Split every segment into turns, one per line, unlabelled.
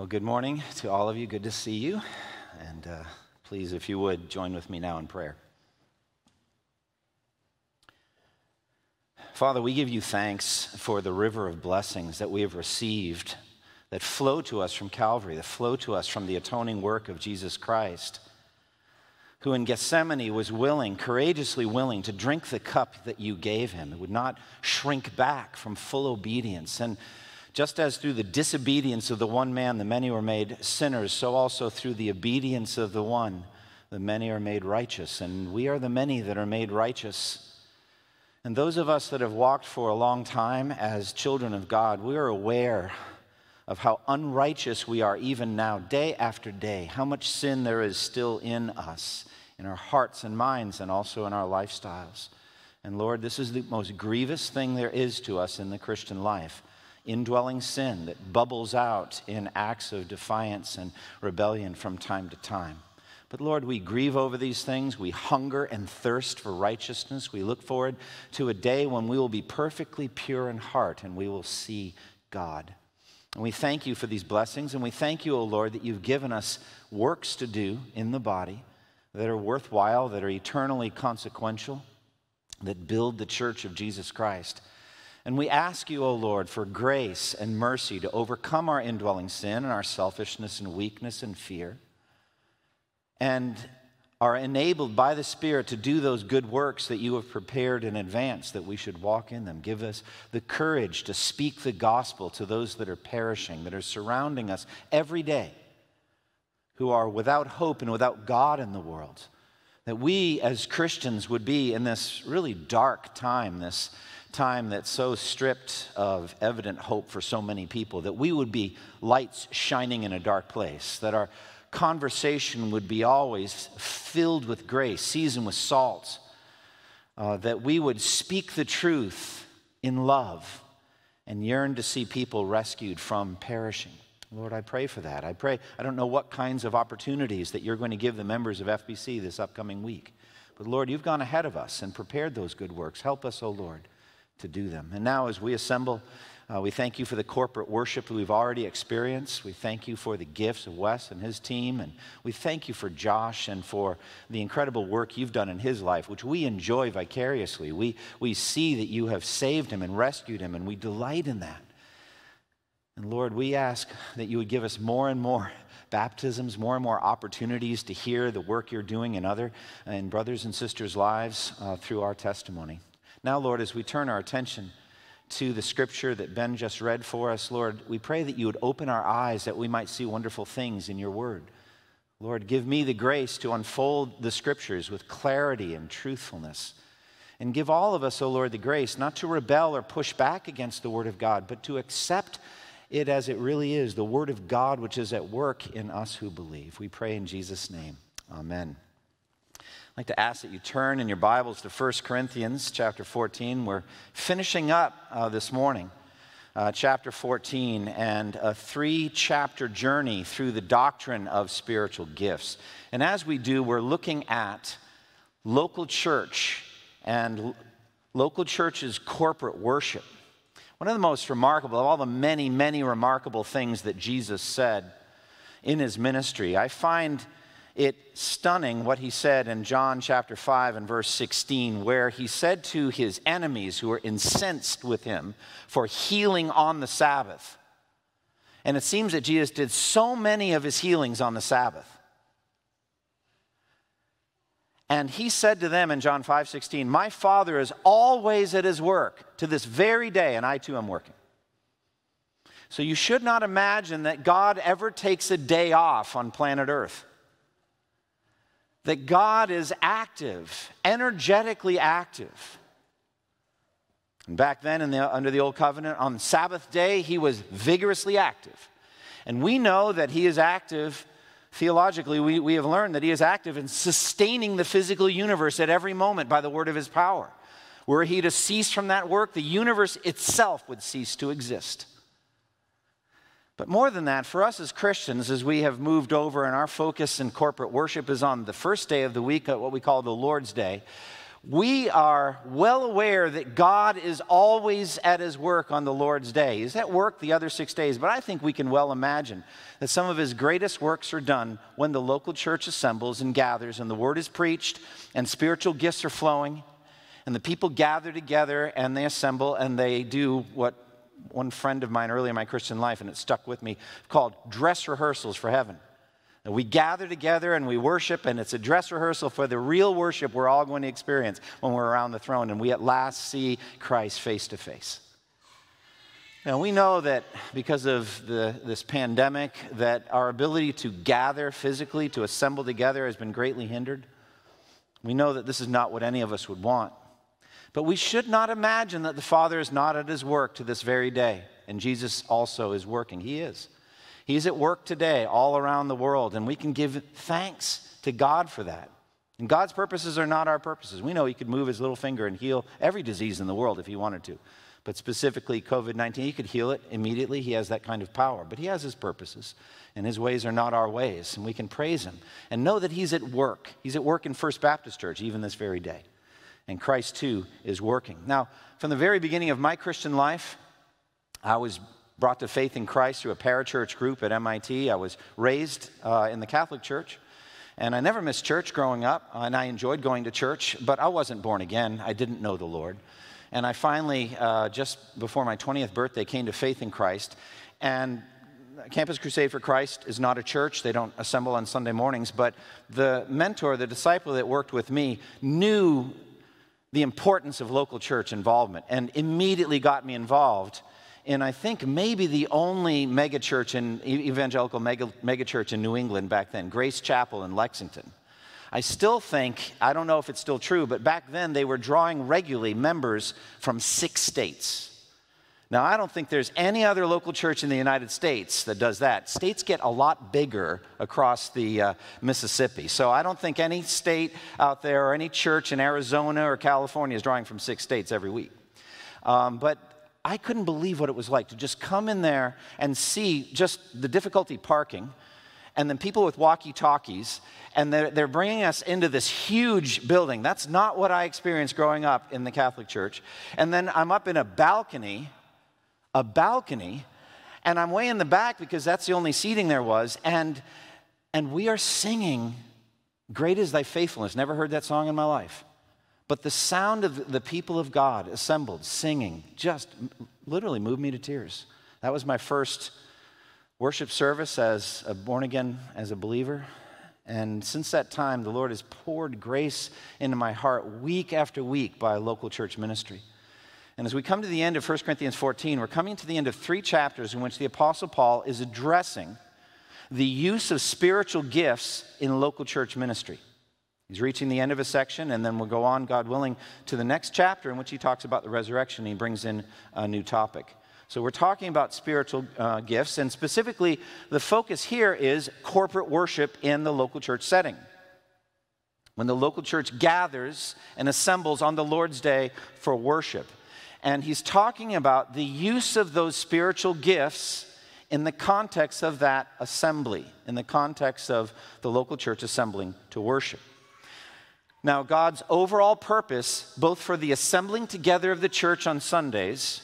Well, good morning to all of you. Good to see you. And uh, please, if you would, join with me now in prayer. Father, we give you thanks for the river of blessings that we have received that flow to us from Calvary, that flow to us from the atoning work of Jesus Christ, who in Gethsemane was willing, courageously willing, to drink the cup that you gave him. It would not shrink back from full obedience. And just as through the disobedience of the one man the many were made sinners, so also through the obedience of the one the many are made righteous. And we are the many that are made righteous. And those of us that have walked for a long time as children of God, we are aware of how unrighteous we are even now, day after day, how much sin there is still in us, in our hearts and minds, and also in our lifestyles. And Lord, this is the most grievous thing there is to us in the Christian life indwelling sin that bubbles out in acts of defiance and rebellion from time to time. But Lord, we grieve over these things. We hunger and thirst for righteousness. We look forward to a day when we will be perfectly pure in heart and we will see God. And we thank you for these blessings, and we thank you, O Lord, that you've given us works to do in the body that are worthwhile, that are eternally consequential, that build the church of Jesus Christ. And we ask you, O Lord, for grace and mercy to overcome our indwelling sin and our selfishness and weakness and fear, and are enabled by the Spirit to do those good works that you have prepared in advance that we should walk in them. Give us the courage to speak the gospel to those that are perishing, that are surrounding us every day, who are without hope and without God in the world. That we as Christians would be in this really dark time, this time that's so stripped of evident hope for so many people, that we would be lights shining in a dark place, that our conversation would be always filled with grace, seasoned with salt, uh, that we would speak the truth in love and yearn to see people rescued from perishing. Lord, I pray for that. I pray, I don't know what kinds of opportunities that you're going to give the members of FBC this upcoming week. But Lord, you've gone ahead of us and prepared those good works. Help us, O oh Lord to do them. And now, as we assemble, uh, we thank you for the corporate worship that we've already experienced. We thank you for the gifts of Wes and his team. And we thank you for Josh and for the incredible work you've done in his life, which we enjoy vicariously. We, we see that you have saved him and rescued him, and we delight in that. And Lord, we ask that you would give us more and more baptisms, more and more opportunities to hear the work you're doing in other and brothers and sisters' lives uh, through our testimony. Now, Lord, as we turn our attention to the scripture that Ben just read for us, Lord, we pray that you would open our eyes that we might see wonderful things in your word. Lord, give me the grace to unfold the scriptures with clarity and truthfulness. And give all of us, O oh Lord, the grace not to rebel or push back against the word of God, but to accept it as it really is, the word of God which is at work in us who believe. We pray in Jesus' name. Amen. I'd like to ask that you turn in your Bibles to 1 Corinthians chapter 14. We're finishing up uh, this morning, uh, chapter 14, and a three chapter journey through the doctrine of spiritual gifts. And as we do, we're looking at local church and local church's corporate worship. One of the most remarkable, of all the many, many remarkable things that Jesus said in his ministry, I find it stunning what he said in John chapter 5 and verse 16, where he said to his enemies who were incensed with him for healing on the Sabbath. And it seems that Jesus did so many of his healings on the Sabbath. And he said to them in John 5 16, My Father is always at his work to this very day, and I too am working. So you should not imagine that God ever takes a day off on planet Earth that God is active, energetically active. And back then, in the, under the Old Covenant, on Sabbath day, he was vigorously active. And we know that he is active theologically. We, we have learned that he is active in sustaining the physical universe at every moment by the word of his power. Were he to cease from that work, the universe itself would cease to exist. But more than that, for us as Christians, as we have moved over and our focus in corporate worship is on the first day of the week, what we call the Lord's Day, we are well aware that God is always at his work on the Lord's day. He's at work the other six days, but I think we can well imagine that some of his greatest works are done when the local church assembles and gathers and the word is preached and spiritual gifts are flowing and the people gather together and they assemble and they do what one friend of mine early in my Christian life, and it stuck with me, called dress rehearsals for heaven. And we gather together and we worship, and it's a dress rehearsal for the real worship we're all going to experience when we're around the throne and we at last see Christ face to face. Now, we know that because of the, this pandemic, that our ability to gather physically, to assemble together, has been greatly hindered. We know that this is not what any of us would want. But we should not imagine that the Father is not at his work to this very day, and Jesus also is working. He is. He's at work today all around the world, and we can give thanks to God for that. And God's purposes are not our purposes. We know He could move His little finger and heal every disease in the world if He wanted to. But specifically, COVID 19, He could heal it immediately. He has that kind of power. But He has His purposes, and His ways are not our ways. And we can praise Him and know that He's at work. He's at work in First Baptist Church, even this very day. And Christ, too, is working. Now, from the very beginning of my Christian life, I was brought to faith in Christ through a parachurch group at MIT. I was raised uh, in the Catholic Church, and I never missed church growing up, and I enjoyed going to church, but I wasn't born again. I didn't know the Lord. And I finally, uh, just before my 20th birthday, came to faith in Christ. And Campus Crusade for Christ is not a church. They don't assemble on Sunday mornings. But the mentor, the disciple that worked with me, knew the importance of local church involvement and immediately got me involved in I think maybe the only megachurch in evangelical mega, megachurch in New England back then, Grace Chapel in Lexington. I still think, I don't know if it's still true, but back then they were drawing regularly members from six states. Now, I don't think there's any other local church in the United States that does that. States get a lot bigger across the uh, Mississippi. So I don't think any state out there or any church in Arizona or California is drawing from six states every week. Um, but I couldn't believe what it was like to just come in there and see just the difficulty parking, and then people with walkie talkies, and they're, they're bringing us into this huge building. That's not what I experienced growing up in the Catholic Church. And then I'm up in a balcony, a balcony, and I'm way in the back because that's the only seating there was, and, and we are singing, Great is Thy Faithfulness. Never heard that song in my life. But the sound of the people of God assembled, singing, just literally moved me to tears. That was my first worship service as a born again, as a believer. And since that time, the Lord has poured grace into my heart week after week by local church ministry. And as we come to the end of 1 Corinthians 14, we're coming to the end of three chapters in which the Apostle Paul is addressing the use of spiritual gifts in local church ministry. He's reaching the end of a section, and then we'll go on, God willing, to the next chapter in which he talks about the resurrection. He brings in a new topic. So we're talking about spiritual uh, gifts, and specifically, the focus here is corporate worship in the local church setting. When the local church gathers and assembles on the Lord's day for worship. And he's talking about the use of those spiritual gifts in the context of that assembly, in the context of the local church assembling to worship. Now, God's overall purpose, both for the assembling together of the church on Sundays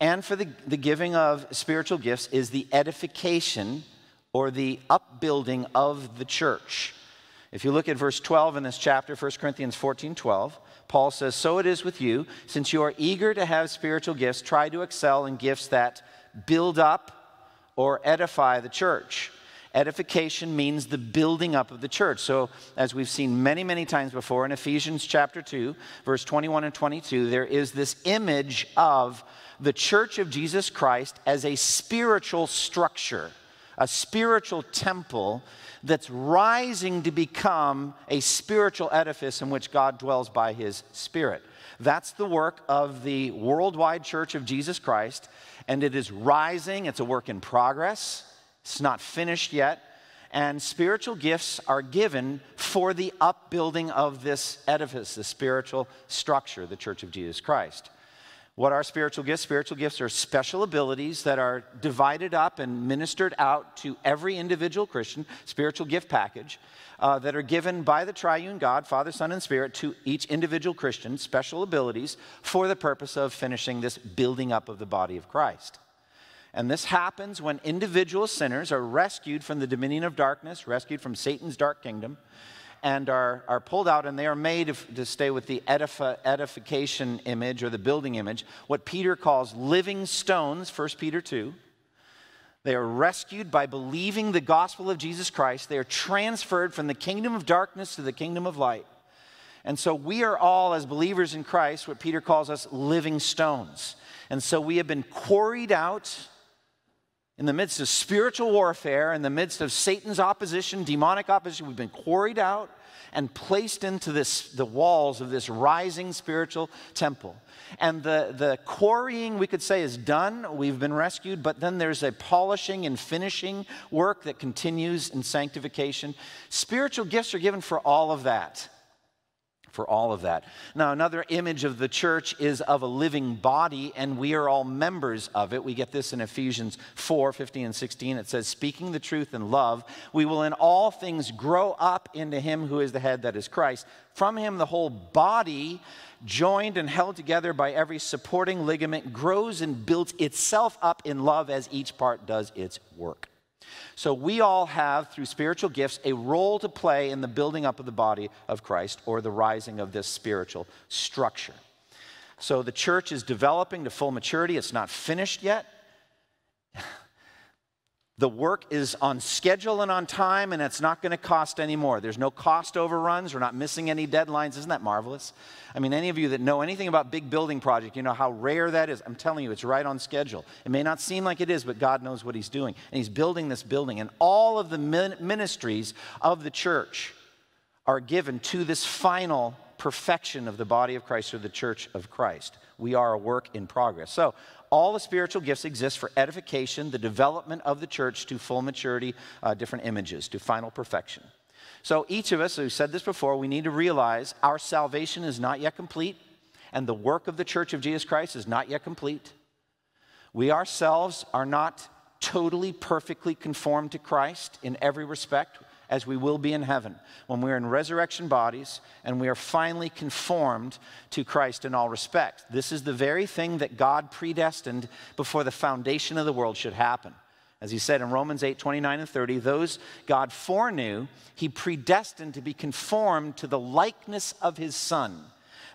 and for the, the giving of spiritual gifts, is the edification or the upbuilding of the church. If you look at verse 12 in this chapter, 1 Corinthians 14 12, Paul says, So it is with you, since you are eager to have spiritual gifts, try to excel in gifts that build up or edify the church. Edification means the building up of the church. So, as we've seen many, many times before in Ephesians chapter 2, verse 21 and 22, there is this image of the church of Jesus Christ as a spiritual structure, a spiritual temple that's rising to become a spiritual edifice in which God dwells by his Spirit. That's the work of the worldwide church of Jesus Christ, and it is rising, it's a work in progress. It's not finished yet. And spiritual gifts are given for the upbuilding of this edifice, the spiritual structure, the Church of Jesus Christ. What are spiritual gifts? Spiritual gifts are special abilities that are divided up and ministered out to every individual Christian, spiritual gift package, uh, that are given by the triune God, Father, Son, and Spirit, to each individual Christian, special abilities for the purpose of finishing this building up of the body of Christ. And this happens when individual sinners are rescued from the dominion of darkness, rescued from Satan's dark kingdom, and are, are pulled out, and they are made to stay with the edifi- edification image or the building image, what Peter calls living stones, 1 Peter 2. They are rescued by believing the gospel of Jesus Christ. They are transferred from the kingdom of darkness to the kingdom of light. And so we are all, as believers in Christ, what Peter calls us living stones. And so we have been quarried out in the midst of spiritual warfare, in the midst of Satan's opposition, demonic opposition, we've been quarried out and placed into this, the walls of this rising spiritual temple. And the, the quarrying, we could say, is done. We've been rescued, but then there's a polishing and finishing work that continues in sanctification. Spiritual gifts are given for all of that for all of that. Now, another image of the church is of a living body, and we are all members of it. We get this in Ephesians 4 15 and 16. It says, Speaking the truth in love, we will in all things grow up into him who is the head, that is Christ. From him, the whole body, joined and held together by every supporting ligament, grows and builds itself up in love as each part does its work. So we all have, through spiritual gifts, a role to play in the building up of the body of Christ or the rising of this spiritual structure. So the church is developing to full maturity. It's not finished yet. The work is on schedule and on time, and it's not going to cost any more. There's no cost overruns. We're not missing any deadlines. Isn't that marvelous? I mean, any of you that know anything about big building project, you know how rare that is. I'm telling you, it's right on schedule. It may not seem like it is, but God knows what He's doing. And He's building this building. And all of the ministries of the church are given to this final perfection of the body of Christ or the church of Christ. We are a work in progress. So, all the spiritual gifts exist for edification, the development of the church to full maturity, uh, different images, to final perfection. So each of us, we've said this before, we need to realize our salvation is not yet complete, and the work of the church of Jesus Christ is not yet complete. We ourselves are not totally, perfectly conformed to Christ in every respect as we will be in heaven when we're in resurrection bodies and we are finally conformed to Christ in all respects. This is the very thing that God predestined before the foundation of the world should happen. As he said in Romans 8 29 and 30, those God foreknew, he predestined to be conformed to the likeness of his Son,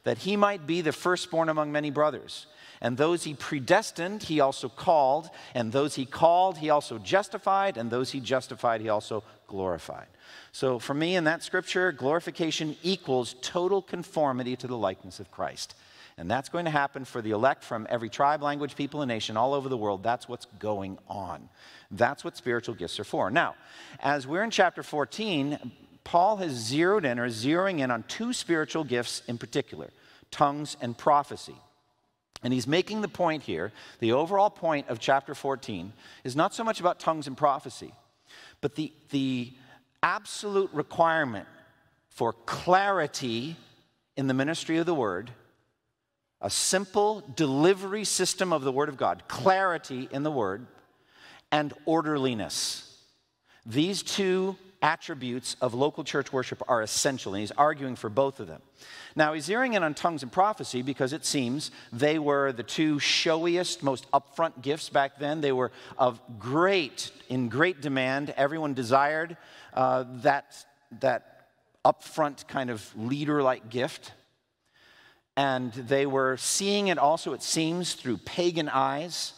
that he might be the firstborn among many brothers. And those he predestined, he also called. And those he called, he also justified. And those he justified, he also glorified. So for me in that scripture, glorification equals total conformity to the likeness of Christ. And that's going to happen for the elect from every tribe, language, people, and nation all over the world. That's what's going on. That's what spiritual gifts are for. Now, as we're in chapter 14, Paul has zeroed in or zeroing in on two spiritual gifts in particular tongues and prophecy. And he's making the point here the overall point of chapter 14 is not so much about tongues and prophecy, but the, the absolute requirement for clarity in the ministry of the word, a simple delivery system of the word of God, clarity in the word, and orderliness. These two attributes of local church worship are essential, and he's arguing for both of them. Now, he's zeroing in on tongues and prophecy because it seems they were the two showiest, most upfront gifts back then. They were of great, in great demand. Everyone desired uh, that, that upfront kind of leader like gift. And they were seeing it also, it seems, through pagan eyes.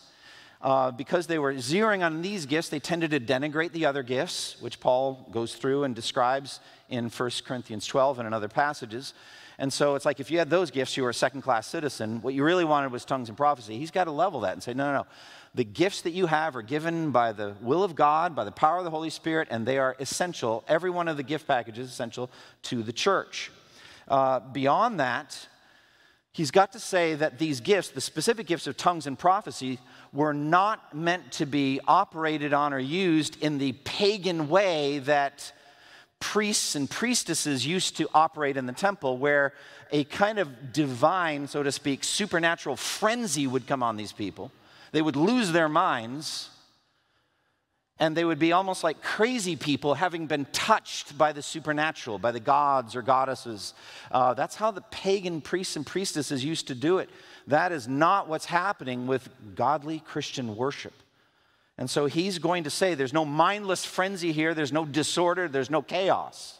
Uh, because they were zeroing on these gifts, they tended to denigrate the other gifts, which Paul goes through and describes in 1 Corinthians 12 and in other passages. And so it's like if you had those gifts, you were a second class citizen. What you really wanted was tongues and prophecy. He's got to level that and say, no, no, no. The gifts that you have are given by the will of God, by the power of the Holy Spirit, and they are essential. Every one of the gift packages is essential to the church. Uh, beyond that, he's got to say that these gifts, the specific gifts of tongues and prophecy, were not meant to be operated on or used in the pagan way that priests and priestesses used to operate in the temple, where a kind of divine, so to speak, supernatural frenzy would come on these people. They would lose their minds, and they would be almost like crazy people having been touched by the supernatural, by the gods or goddesses. Uh, that's how the pagan priests and priestesses used to do it. That is not what's happening with godly Christian worship. And so he's going to say there's no mindless frenzy here, there's no disorder, there's no chaos.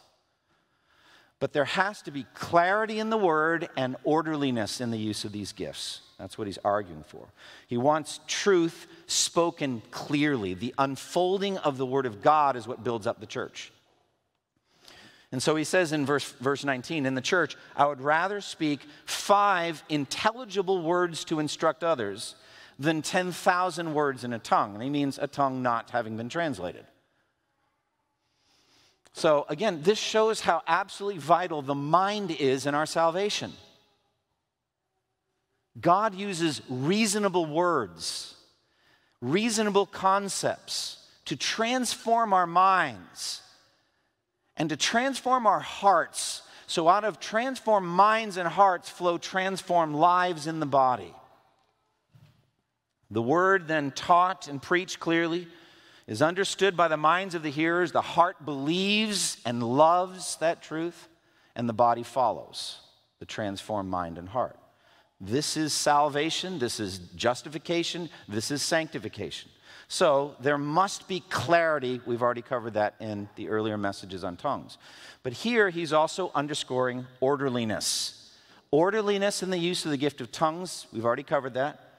But there has to be clarity in the word and orderliness in the use of these gifts. That's what he's arguing for. He wants truth spoken clearly. The unfolding of the word of God is what builds up the church. And so he says in verse, verse 19, in the church, I would rather speak five intelligible words to instruct others than 10,000 words in a tongue. And he means a tongue not having been translated. So, again, this shows how absolutely vital the mind is in our salvation. God uses reasonable words, reasonable concepts to transform our minds and to transform our hearts. So, out of transformed minds and hearts flow transformed lives in the body. The word, then taught and preached clearly, is understood by the minds of the hearers. The heart believes and loves that truth, and the body follows the transformed mind and heart. This is salvation, this is justification, this is sanctification. So there must be clarity. We've already covered that in the earlier messages on tongues. But here he's also underscoring orderliness. Orderliness in the use of the gift of tongues, we've already covered that.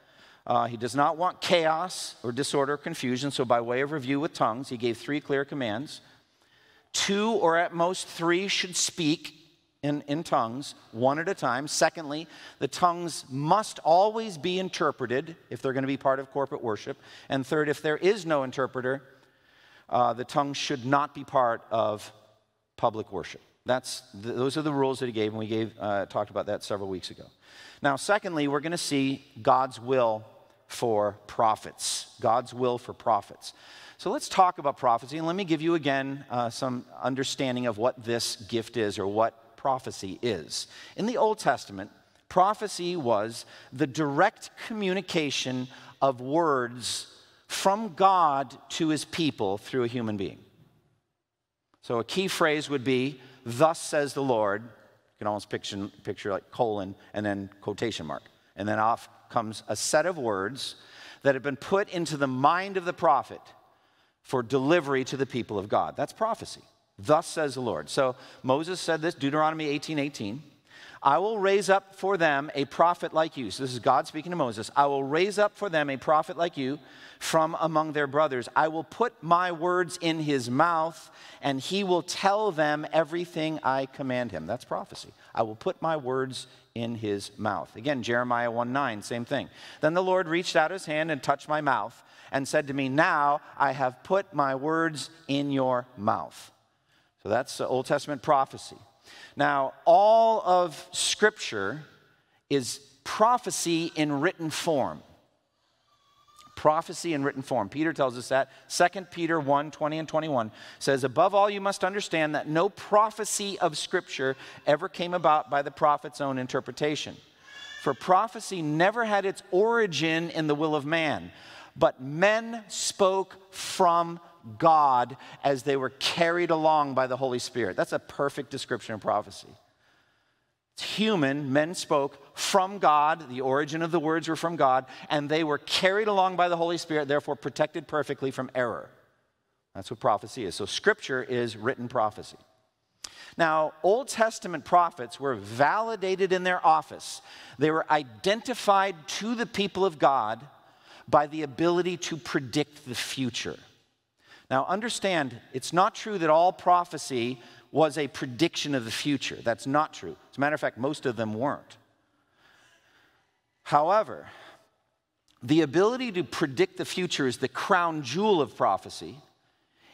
Uh, he does not want chaos or disorder or confusion. So, by way of review with tongues, he gave three clear commands. Two or at most three should speak in, in tongues, one at a time. Secondly, the tongues must always be interpreted if they're going to be part of corporate worship. And third, if there is no interpreter, uh, the tongues should not be part of public worship. That's, those are the rules that he gave, and we gave, uh, talked about that several weeks ago. Now, secondly, we're going to see God's will for prophets. God's will for prophets. So let's talk about prophecy, and let me give you again uh, some understanding of what this gift is or what prophecy is. In the Old Testament, prophecy was the direct communication of words from God to his people through a human being. So a key phrase would be, Thus says the Lord. You can almost picture, picture like colon and then quotation mark. And then off comes a set of words that have been put into the mind of the prophet for delivery to the people of God. That's prophecy. Thus says the Lord. So Moses said this, Deuteronomy 18 18. I will raise up for them a prophet like you. So this is God speaking to Moses. I will raise up for them a prophet like you from among their brothers. I will put my words in his mouth, and he will tell them everything I command him. That's prophecy. I will put my words in his mouth. Again, Jeremiah 1 9, same thing. Then the Lord reached out his hand and touched my mouth and said to me, Now I have put my words in your mouth. So that's Old Testament prophecy. Now, all of Scripture is prophecy in written form. Prophecy in written form. Peter tells us that. 2 Peter 1 20 and 21 says, Above all, you must understand that no prophecy of Scripture ever came about by the prophet's own interpretation. For prophecy never had its origin in the will of man, but men spoke from God as they were carried along by the Holy Spirit. That's a perfect description of prophecy. It's human, men spoke from God, the origin of the words were from God, and they were carried along by the Holy Spirit, therefore protected perfectly from error. That's what prophecy is. So, scripture is written prophecy. Now, Old Testament prophets were validated in their office, they were identified to the people of God by the ability to predict the future. Now, understand, it's not true that all prophecy was a prediction of the future. That's not true. As a matter of fact, most of them weren't. However, the ability to predict the future is the crown jewel of prophecy.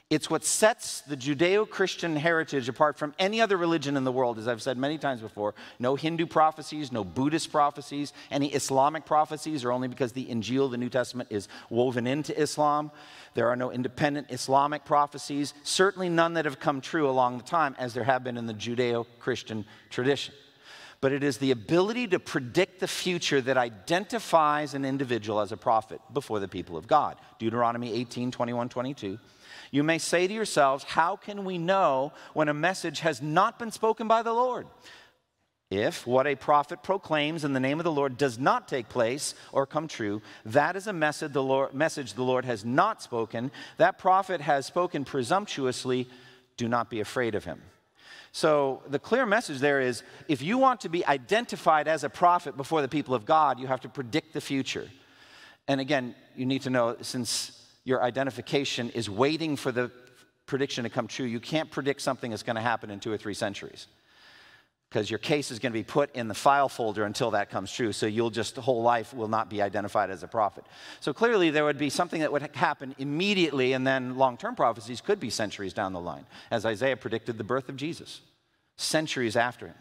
It's what sets the Judeo Christian heritage apart from any other religion in the world, as I've said many times before. No Hindu prophecies, no Buddhist prophecies, any Islamic prophecies are only because the Injil, the New Testament, is woven into Islam. There are no independent Islamic prophecies, certainly none that have come true along the time, as there have been in the Judeo Christian tradition. But it is the ability to predict the future that identifies an individual as a prophet before the people of God. Deuteronomy 18 21, 22. You may say to yourselves, How can we know when a message has not been spoken by the Lord? If what a prophet proclaims in the name of the Lord does not take place or come true, that is a message the Lord, message the Lord has not spoken. That prophet has spoken presumptuously. Do not be afraid of him. So, the clear message there is if you want to be identified as a prophet before the people of God, you have to predict the future. And again, you need to know since your identification is waiting for the prediction to come true. You can't predict something that's going to happen in two or three centuries because your case is going to be put in the file folder until that comes true. So you'll just, the whole life will not be identified as a prophet. So clearly, there would be something that would happen immediately, and then long term prophecies could be centuries down the line, as Isaiah predicted the birth of Jesus, centuries after him.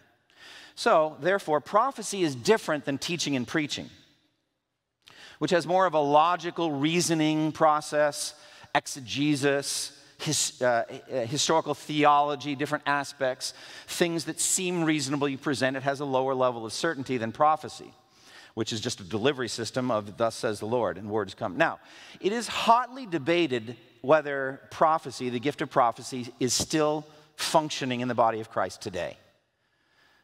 So, therefore, prophecy is different than teaching and preaching which has more of a logical reasoning process, exegesis, his, uh, uh, historical theology, different aspects, things that seem reasonable you present. It has a lower level of certainty than prophecy, which is just a delivery system of thus says the Lord, and words come. Now, it is hotly debated whether prophecy, the gift of prophecy, is still functioning in the body of Christ today.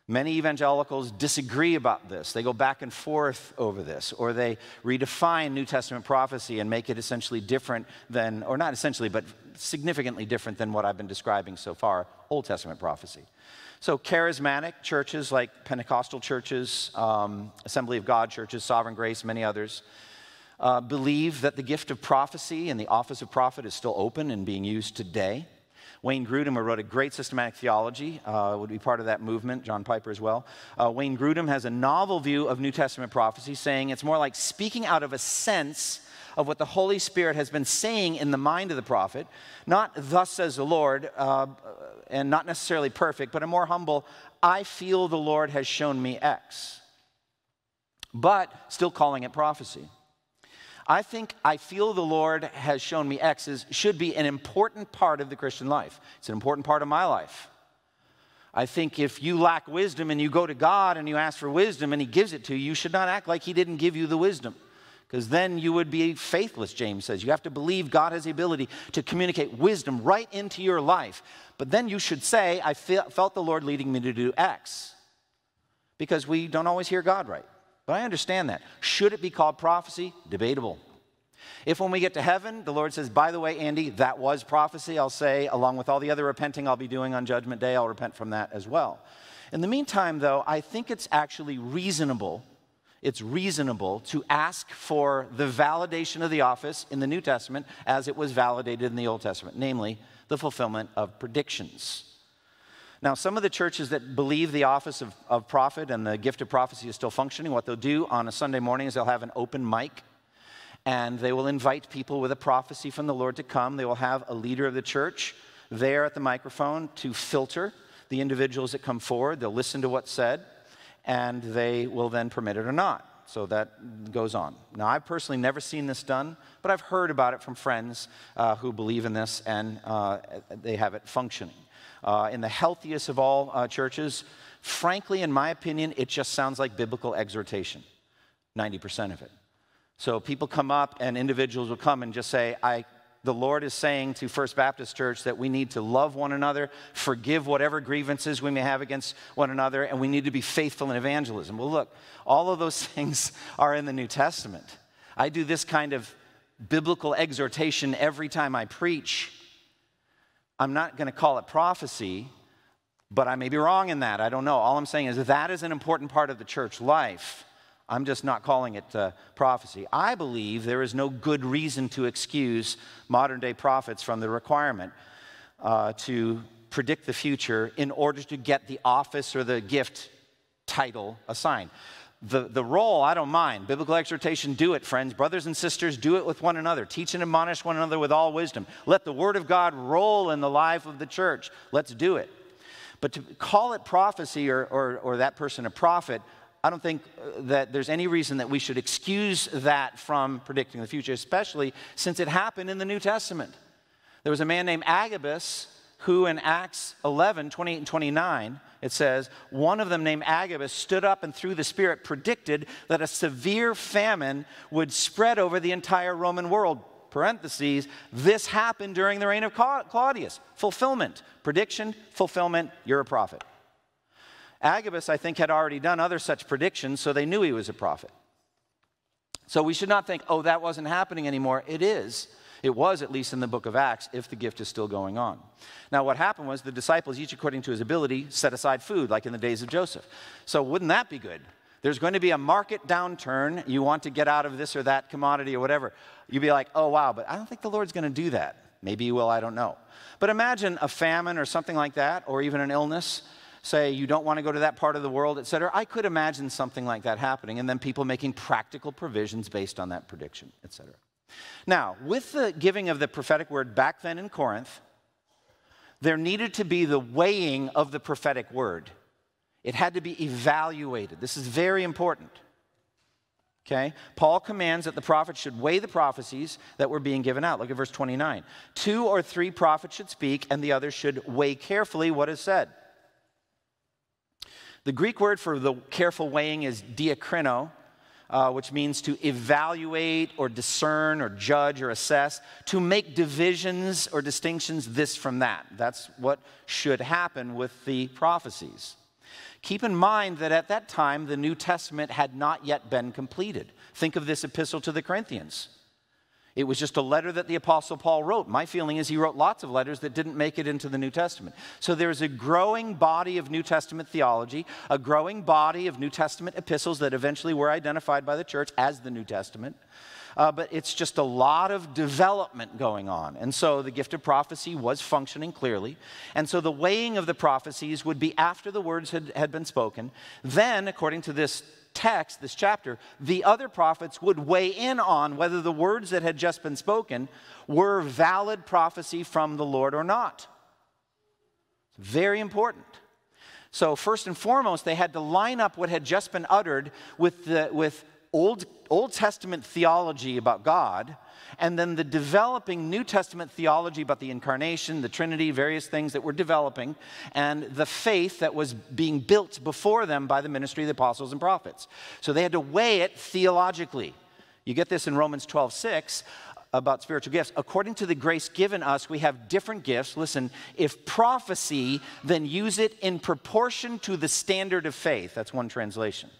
Many evangelicals disagree about this. They go back and forth over this, or they redefine New Testament prophecy and make it essentially different than, or not essentially, but significantly different than what I've been describing so far Old Testament prophecy. So, charismatic churches like Pentecostal churches, um, Assembly of God churches, Sovereign Grace, many others, uh, believe that the gift of prophecy and the office of prophet is still open and being used today. Wayne Grudem, wrote a great systematic theology, uh, would be part of that movement, John Piper as well. Uh, Wayne Grudem has a novel view of New Testament prophecy, saying it's more like speaking out of a sense of what the Holy Spirit has been saying in the mind of the prophet, not thus says the Lord, uh, and not necessarily perfect, but a more humble, I feel the Lord has shown me X, but still calling it prophecy. I think I feel the Lord has shown me X is, should be an important part of the Christian life. It's an important part of my life. I think if you lack wisdom and you go to God and you ask for wisdom and He gives it to you, you should not act like He didn't give you the wisdom. Because then you would be faithless, James says. You have to believe God has the ability to communicate wisdom right into your life. But then you should say, I felt the Lord leading me to do X. Because we don't always hear God right. But I understand that. Should it be called prophecy? Debatable. If when we get to heaven, the Lord says, by the way, Andy, that was prophecy, I'll say, along with all the other repenting I'll be doing on Judgment Day, I'll repent from that as well. In the meantime, though, I think it's actually reasonable. It's reasonable to ask for the validation of the office in the New Testament as it was validated in the Old Testament, namely the fulfillment of predictions. Now, some of the churches that believe the office of, of prophet and the gift of prophecy is still functioning, what they'll do on a Sunday morning is they'll have an open mic and they will invite people with a prophecy from the Lord to come. They will have a leader of the church there at the microphone to filter the individuals that come forward. They'll listen to what's said and they will then permit it or not. So that goes on. Now, I've personally never seen this done, but I've heard about it from friends uh, who believe in this and uh, they have it functioning uh, in the healthiest of all uh, churches, frankly, in my opinion, it just sounds like biblical exhortation 90% of it. So people come up and individuals will come and just say, I, the Lord is saying to First Baptist Church that we need to love one another, forgive whatever grievances we may have against one another, and we need to be faithful in evangelism. Well, look, all of those things are in the New Testament. I do this kind of biblical exhortation every time I preach. I'm not going to call it prophecy, but I may be wrong in that. I don't know. All I'm saying is that is an important part of the church life. I'm just not calling it uh, prophecy. I believe there is no good reason to excuse modern day prophets from the requirement uh, to predict the future in order to get the office or the gift title assigned. The, the role, I don't mind. Biblical exhortation, do it, friends. Brothers and sisters, do it with one another. Teach and admonish one another with all wisdom. Let the word of God roll in the life of the church. Let's do it. But to call it prophecy or, or, or that person a prophet, I don't think uh, that there's any reason that we should excuse that from predicting the future, especially since it happened in the New Testament. There was a man named Agabus who, in Acts 11 28 and 29, it says, one of them named Agabus stood up and through the Spirit predicted that a severe famine would spread over the entire Roman world. Parentheses, this happened during the reign of Claudius. Fulfillment. Prediction, fulfillment, you're a prophet. Agabus, I think, had already done other such predictions, so they knew he was a prophet. So we should not think, oh, that wasn't happening anymore. It is. It was, at least in the book of Acts, if the gift is still going on. Now, what happened was the disciples, each according to his ability, set aside food, like in the days of Joseph. So, wouldn't that be good? There's going to be a market downturn. You want to get out of this or that commodity or whatever. You'd be like, oh, wow, but I don't think the Lord's going to do that. Maybe he will, I don't know. But imagine a famine or something like that, or even an illness say you don't want to go to that part of the world, et cetera. I could imagine something like that happening, and then people making practical provisions based on that prediction, et cetera. Now, with the giving of the prophetic word back then in Corinth, there needed to be the weighing of the prophetic word. It had to be evaluated. This is very important. Okay? Paul commands that the prophet should weigh the prophecies that were being given out. Look at verse 29. Two or three prophets should speak, and the others should weigh carefully what is said. The Greek word for the careful weighing is diakrino, uh, which means to evaluate or discern or judge or assess, to make divisions or distinctions this from that. That's what should happen with the prophecies. Keep in mind that at that time, the New Testament had not yet been completed. Think of this epistle to the Corinthians. It was just a letter that the Apostle Paul wrote. My feeling is he wrote lots of letters that didn't make it into the New Testament. So there's a growing body of New Testament theology, a growing body of New Testament epistles that eventually were identified by the church as the New Testament. Uh, but it's just a lot of development going on. And so the gift of prophecy was functioning clearly. And so the weighing of the prophecies would be after the words had, had been spoken. Then, according to this text, this chapter, the other prophets would weigh in on whether the words that had just been spoken were valid prophecy from the Lord or not. Very important. So, first and foremost, they had to line up what had just been uttered with, the, with Old, Old Testament theology about God and then the developing New Testament theology about the incarnation, the Trinity, various things that were developing, and the faith that was being built before them by the ministry of the apostles and prophets. So they had to weigh it theologically. You get this in Romans 12 6 about spiritual gifts. According to the grace given us, we have different gifts. Listen, if prophecy, then use it in proportion to the standard of faith. That's one translation.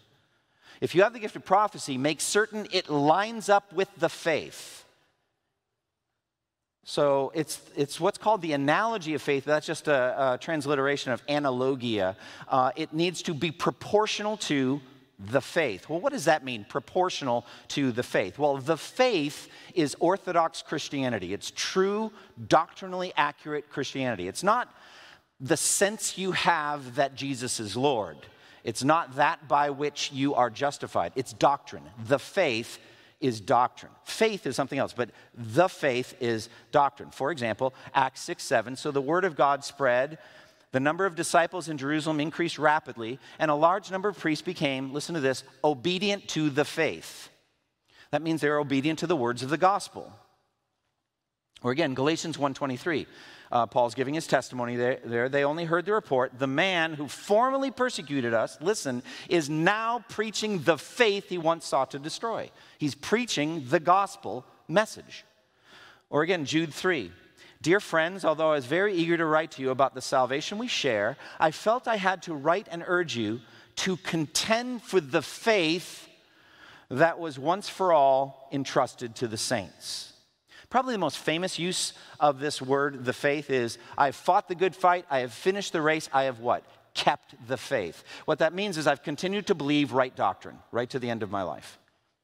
If you have the gift of prophecy, make certain it lines up with the faith. So it's, it's what's called the analogy of faith. That's just a, a transliteration of analogia. Uh, it needs to be proportional to the faith. Well, what does that mean, proportional to the faith? Well, the faith is Orthodox Christianity, it's true, doctrinally accurate Christianity. It's not the sense you have that Jesus is Lord, it's not that by which you are justified, it's doctrine. The faith is doctrine. Faith is something else, but the faith is doctrine. For example, Acts 6 7. So the word of God spread, the number of disciples in Jerusalem increased rapidly, and a large number of priests became, listen to this, obedient to the faith. That means they're obedient to the words of the gospel. Or again, Galatians 1:23. Uh, Paul's giving his testimony there, there. They only heard the report. The man who formerly persecuted us, listen, is now preaching the faith he once sought to destroy. He's preaching the gospel message. Or again, Jude 3. Dear friends, although I was very eager to write to you about the salvation we share, I felt I had to write and urge you to contend for the faith that was once for all entrusted to the saints. Probably the most famous use of this word, the faith, is I've fought the good fight, I have finished the race, I have what? Kept the faith. What that means is I've continued to believe right doctrine, right to the end of my life.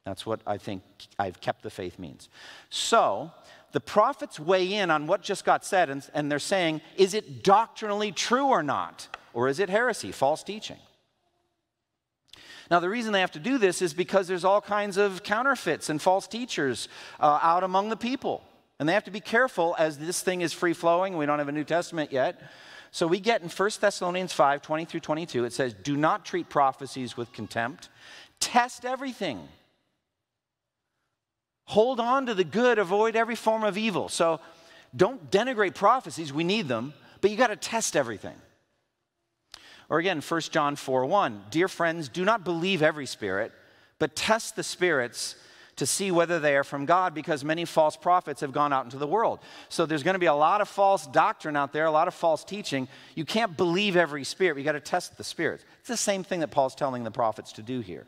That's what I think I've kept the faith means. So, the prophets weigh in on what just got said, and, and they're saying, is it doctrinally true or not? Or is it heresy, false teaching? Now, the reason they have to do this is because there's all kinds of counterfeits and false teachers uh, out among the people. And they have to be careful as this thing is free flowing. We don't have a New Testament yet. So we get in 1 Thessalonians 5 20 through 22, it says, Do not treat prophecies with contempt, test everything. Hold on to the good, avoid every form of evil. So don't denigrate prophecies, we need them, but you got to test everything. Or again, 1 John 4 1, Dear friends, do not believe every spirit, but test the spirits to see whether they are from God because many false prophets have gone out into the world. So there's going to be a lot of false doctrine out there, a lot of false teaching. You can't believe every spirit. You got to test the spirits. It's the same thing that Paul's telling the prophets to do here.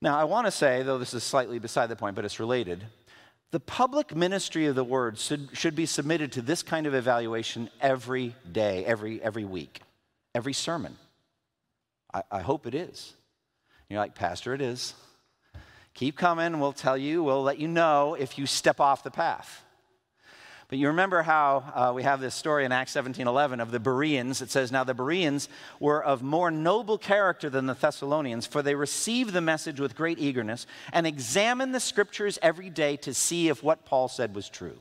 Now, I want to say, though this is slightly beside the point, but it's related, the public ministry of the word should, should be submitted to this kind of evaluation every day, every, every week, every sermon. I, I hope it is. You're like, Pastor, it is. Keep coming. We'll tell you, we'll let you know if you step off the path. But you remember how uh, we have this story in Acts 17:11 of the Bereans. It says, "Now the Bereans were of more noble character than the Thessalonians, for they received the message with great eagerness and examined the scriptures every day to see if what Paul said was true."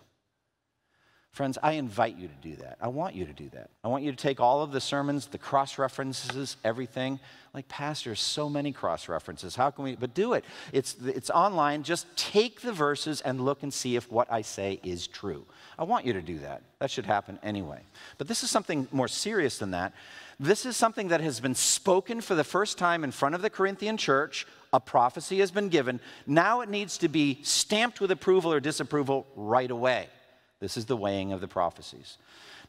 Friends, I invite you to do that. I want you to do that. I want you to take all of the sermons, the cross references, everything. Like, Pastor, so many cross references. How can we? But do it. It's, it's online. Just take the verses and look and see if what I say is true. I want you to do that. That should happen anyway. But this is something more serious than that. This is something that has been spoken for the first time in front of the Corinthian church. A prophecy has been given. Now it needs to be stamped with approval or disapproval right away. This is the weighing of the prophecies.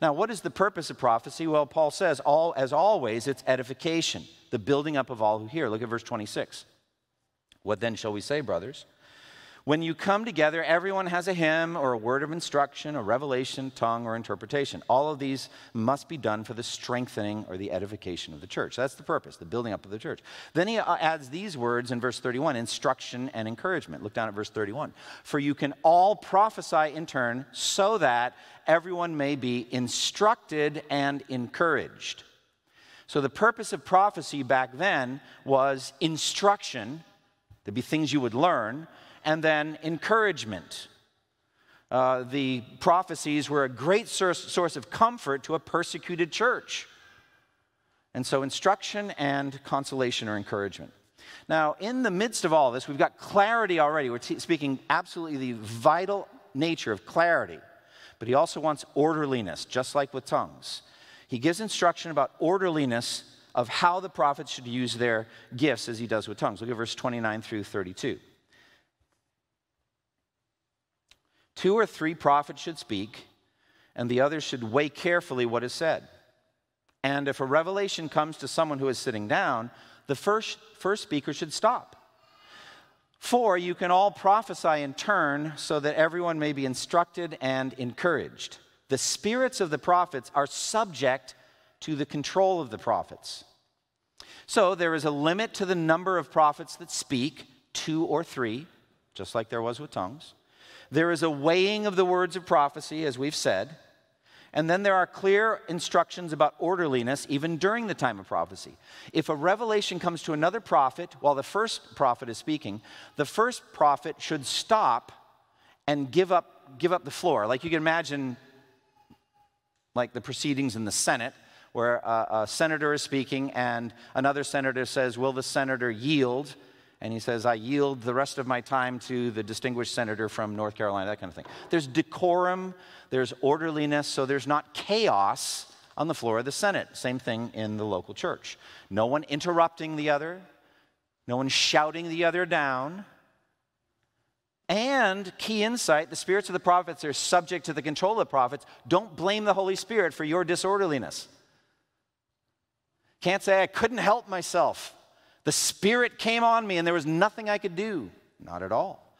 Now, what is the purpose of prophecy? Well, Paul says, all, as always, it's edification, the building up of all who hear. Look at verse 26. What then shall we say, brothers? When you come together, everyone has a hymn or a word of instruction, a revelation, tongue, or interpretation. All of these must be done for the strengthening or the edification of the church. That's the purpose, the building up of the church. Then he uh, adds these words in verse 31 instruction and encouragement. Look down at verse 31. For you can all prophesy in turn so that everyone may be instructed and encouraged. So the purpose of prophecy back then was instruction. There'd be things you would learn and then encouragement. Uh, the prophecies were a great source, of comfort to a persecuted church. And so, instruction and consolation or encouragement. Now, in the midst of all this, we've got clarity already. We're t- speaking absolutely the vital nature of clarity. But he also wants orderliness, just like with tongues. He gives instruction about orderliness of how the prophets should use their gifts as he does with tongues. Look at verse 29 through 32. Two or three prophets should speak, and the others should weigh carefully what is said. And if a revelation comes to someone who is sitting down, the first, first speaker should stop. For you can all prophesy in turn so that everyone may be instructed and encouraged. The spirits of the prophets are subject to the control of the prophets. So there is a limit to the number of prophets that speak, two or three, just like there was with tongues. There is a weighing of the words of prophecy, as we've said. And then there are clear instructions about orderliness even during the time of prophecy. If a revelation comes to another prophet while the first prophet is speaking, the first prophet should stop and give up, give up the floor. Like you can imagine, like the proceedings in the Senate, where a, a senator is speaking and another senator says, Will the senator yield? And he says, I yield the rest of my time to the distinguished senator from North Carolina, that kind of thing. There's decorum, there's orderliness, so there's not chaos on the floor of the Senate. Same thing in the local church. No one interrupting the other, no one shouting the other down. And key insight the spirits of the prophets are subject to the control of the prophets. Don't blame the Holy Spirit for your disorderliness. Can't say, I couldn't help myself. The Spirit came on me and there was nothing I could do. Not at all.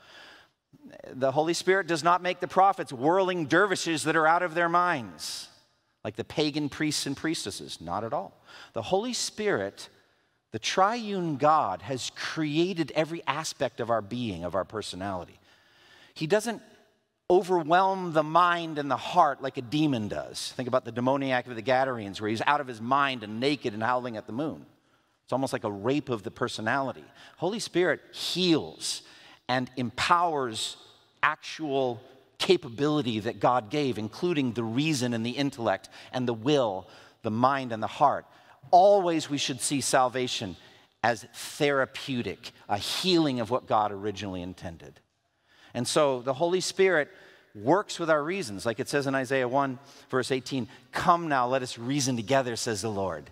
The Holy Spirit does not make the prophets whirling dervishes that are out of their minds, like the pagan priests and priestesses. Not at all. The Holy Spirit, the triune God, has created every aspect of our being, of our personality. He doesn't overwhelm the mind and the heart like a demon does. Think about the demoniac of the Gadarenes, where he's out of his mind and naked and howling at the moon. It's almost like a rape of the personality. Holy Spirit heals and empowers actual capability that God gave, including the reason and the intellect and the will, the mind and the heart. Always we should see salvation as therapeutic, a healing of what God originally intended. And so the Holy Spirit works with our reasons, like it says in Isaiah 1, verse 18 Come now, let us reason together, says the Lord.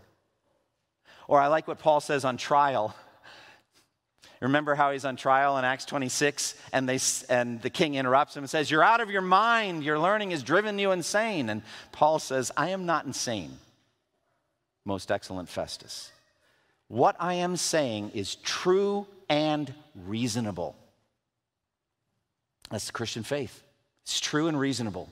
Or I like what Paul says on trial. Remember how he's on trial in Acts 26 and, they, and the king interrupts him and says, You're out of your mind. Your learning has driven you insane. And Paul says, I am not insane, most excellent Festus. What I am saying is true and reasonable. That's the Christian faith. It's true and reasonable.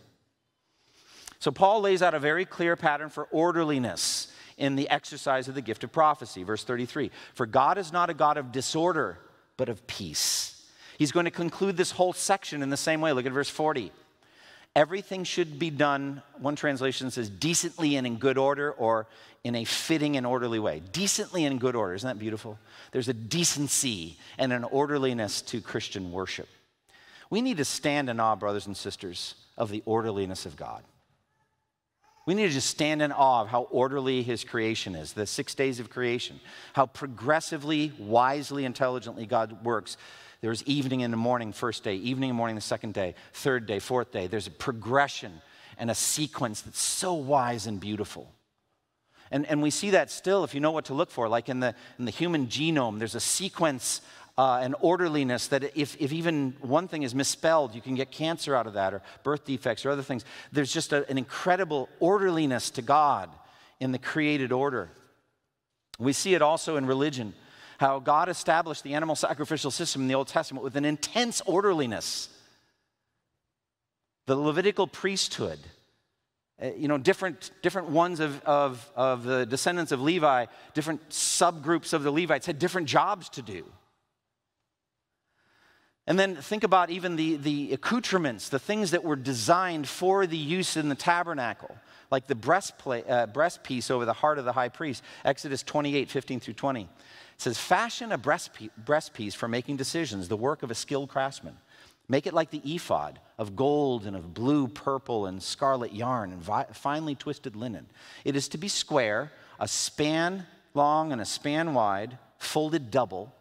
So, Paul lays out a very clear pattern for orderliness in the exercise of the gift of prophecy. Verse 33 For God is not a God of disorder, but of peace. He's going to conclude this whole section in the same way. Look at verse 40. Everything should be done, one translation says, decently and in good order, or in a fitting and orderly way. Decently and in good order. Isn't that beautiful? There's a decency and an orderliness to Christian worship. We need to stand in awe, brothers and sisters, of the orderliness of God. We need to just stand in awe of how orderly his creation is, the six days of creation, how progressively, wisely, intelligently God works. There's evening and the morning, first day, evening and morning, the second day, third day, fourth day. There's a progression and a sequence that's so wise and beautiful. And, and we see that still if you know what to look for. Like in the, in the human genome, there's a sequence uh, orderliness that if, if even one thing is misspelled, you can get cancer out of that, or birth defects, or other things. There's just a, an incredible orderliness to God in the created order. We see it also in religion, how God established the animal sacrificial system in the Old Testament with an intense orderliness. The Levitical priesthood, uh, you know, different, different ones of, of, of the descendants of Levi, different subgroups of the Levites had different jobs to do. And then think about even the, the accoutrements, the things that were designed for the use in the tabernacle, like the breastplate, uh, breastpiece over the heart of the high priest. Exodus 28, 15 through 20. It says, Fashion a breastpiece, breastpiece for making decisions, the work of a skilled craftsman. Make it like the ephod of gold and of blue, purple, and scarlet yarn and vi- finely twisted linen. It is to be square, a span long and a span wide, folded double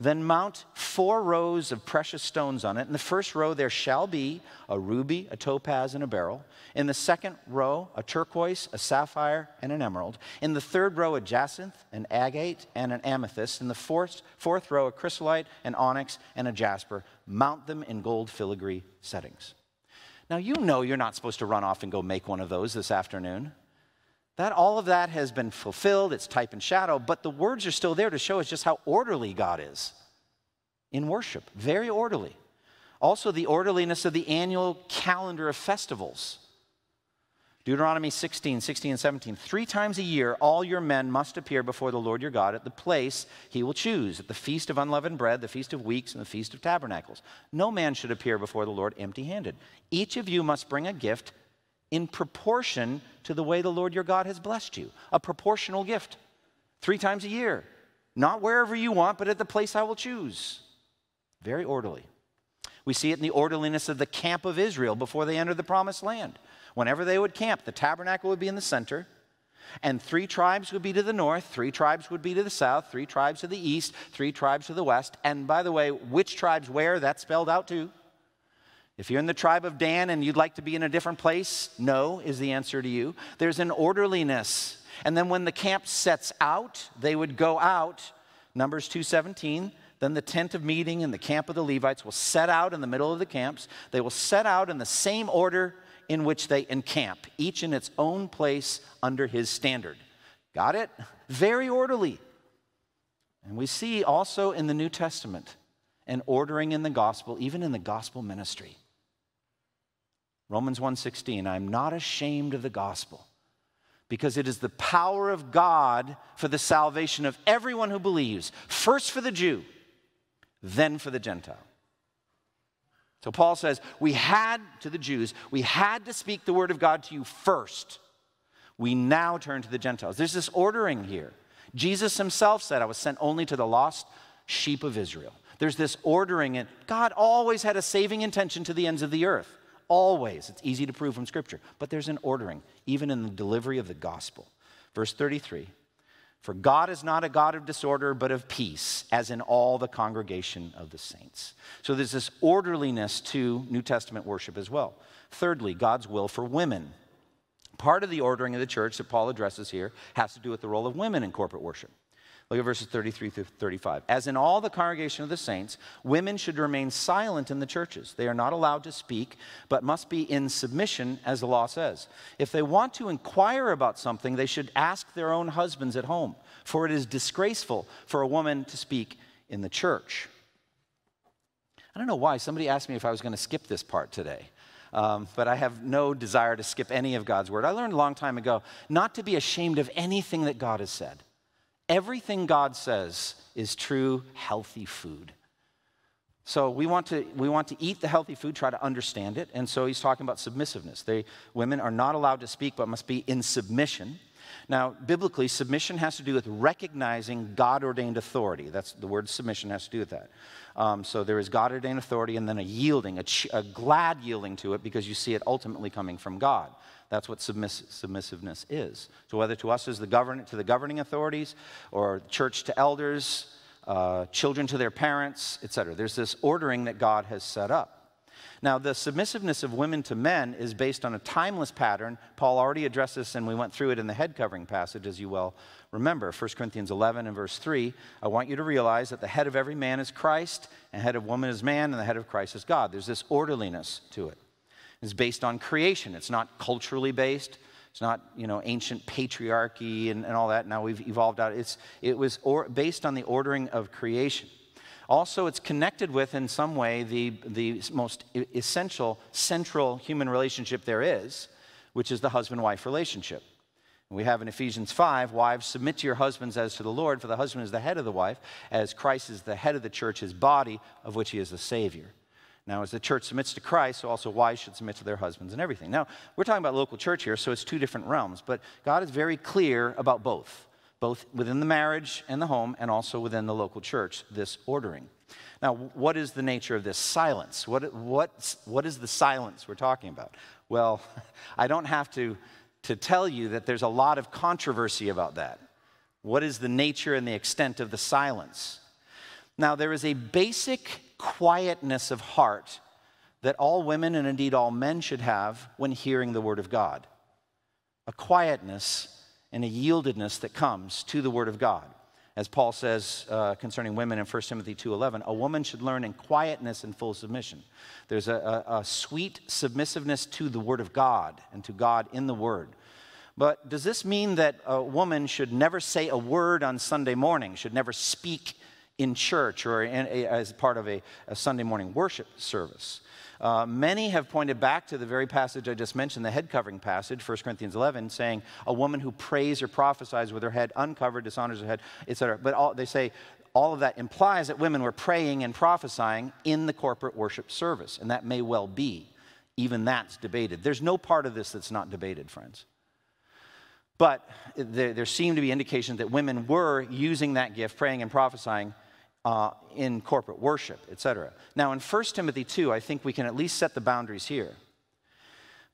then mount four rows of precious stones on it. In the first row, there shall be a ruby, a topaz, and a beryl. In the second row, a turquoise, a sapphire, and an emerald. In the third row, a jacinth, an agate, and an amethyst. In the fourth, fourth row, a chrysolite, an onyx, and a jasper. Mount them in gold filigree settings. Now, you know you're not supposed to run off and go make one of those this afternoon. That all of that has been fulfilled, it's type and shadow, but the words are still there to show us just how orderly God is in worship. Very orderly. Also, the orderliness of the annual calendar of festivals. Deuteronomy 16, 16, and 17. Three times a year, all your men must appear before the Lord your God at the place he will choose, at the feast of unleavened bread, the feast of weeks, and the feast of tabernacles. No man should appear before the Lord empty handed. Each of you must bring a gift in proportion to the way the Lord your God has blessed you. A proportional gift, three times a year. Not wherever you want, but at the place I will choose. Very orderly. We see it in the orderliness of the camp of Israel before they entered the promised land. Whenever they would camp, the tabernacle would be in the center, and three tribes would be to the north, three tribes would be to the south, three tribes to the east, three tribes to the west. And by the way, which tribes where, that's spelled out too. If you're in the tribe of Dan and you'd like to be in a different place, no is the answer to you. There's an orderliness. And then when the camp sets out, they would go out, Numbers 2:17, then the tent of meeting and the camp of the Levites will set out in the middle of the camps. They will set out in the same order in which they encamp, each in its own place under his standard. Got it? Very orderly. And we see also in the New Testament an ordering in the gospel, even in the gospel ministry. Romans 1:16, I'm not ashamed of the gospel because it is the power of God for the salvation of everyone who believes, first for the Jew, then for the Gentile. So Paul says, we had to the Jews, we had to speak the word of God to you first. We now turn to the Gentiles. There's this ordering here. Jesus himself said, I was sent only to the lost sheep of Israel. There's this ordering, and God always had a saving intention to the ends of the earth. Always. It's easy to prove from Scripture. But there's an ordering, even in the delivery of the gospel. Verse 33 For God is not a God of disorder, but of peace, as in all the congregation of the saints. So there's this orderliness to New Testament worship as well. Thirdly, God's will for women. Part of the ordering of the church that Paul addresses here has to do with the role of women in corporate worship. Look at verses 33 through 35. As in all the congregation of the saints, women should remain silent in the churches. They are not allowed to speak, but must be in submission, as the law says. If they want to inquire about something, they should ask their own husbands at home, for it is disgraceful for a woman to speak in the church. I don't know why. Somebody asked me if I was going to skip this part today. Um, but I have no desire to skip any of God's word. I learned a long time ago not to be ashamed of anything that God has said. Everything God says is true, healthy food. So we want to we want to eat the healthy food, try to understand it, and so he's talking about submissiveness. They women are not allowed to speak, but must be in submission. Now, biblically, submission has to do with recognizing God ordained authority. That's the word submission has to do with that. Um, so there is God ordained authority and then a yielding, a, ch- a glad yielding to it because you see it ultimately coming from God. That's what submiss- submissiveness is. So whether to us as the govern- to the governing authorities, or church to elders, uh, children to their parents, etc. There's this ordering that God has set up. Now, the submissiveness of women to men is based on a timeless pattern. Paul already addressed this, and we went through it in the head covering passage, as you well remember. 1 Corinthians 11 and verse 3. I want you to realize that the head of every man is Christ, and head of woman is man, and the head of Christ is God. There's this orderliness to it. It's based on creation. It's not culturally based. It's not, you know, ancient patriarchy and, and all that. Now we've evolved out. It's, it was or, based on the ordering of creation. Also, it's connected with, in some way, the, the most essential, central human relationship there is, which is the husband wife relationship. We have in Ephesians 5 wives, submit to your husbands as to the Lord, for the husband is the head of the wife, as Christ is the head of the church, his body, of which he is the Savior. Now, as the church submits to Christ, so also wives should submit to their husbands and everything. Now, we're talking about local church here, so it's two different realms, but God is very clear about both, both within the marriage and the home, and also within the local church, this ordering. Now, what is the nature of this silence? What, what, what is the silence we're talking about? Well, I don't have to, to tell you that there's a lot of controversy about that. What is the nature and the extent of the silence? Now, there is a basic quietness of heart that all women and indeed all men should have when hearing the Word of God. A quietness and a yieldedness that comes to the Word of God. As Paul says uh, concerning women in 1 Timothy 2.11, a woman should learn in quietness and full submission. There's a, a, a sweet submissiveness to the Word of God and to God in the Word. But does this mean that a woman should never say a word on Sunday morning, should never speak in church or in, as part of a, a, Sunday morning worship service. Uh, many have pointed back to the very passage I just mentioned, the head covering passage, 1 Corinthians 11, saying a woman who prays or prophesies with her head uncovered dishonors her head, etc. But all, they say all of that implies that women were praying and prophesying in the corporate worship service, and that may well be. Even that's debated. There's no part of this that's not debated, friends. But there, there seem to be indications that women were using that gift, praying and prophesying, uh, in corporate worship, etc. Now, in 1 Timothy 2, I think we can at least set the boundaries here.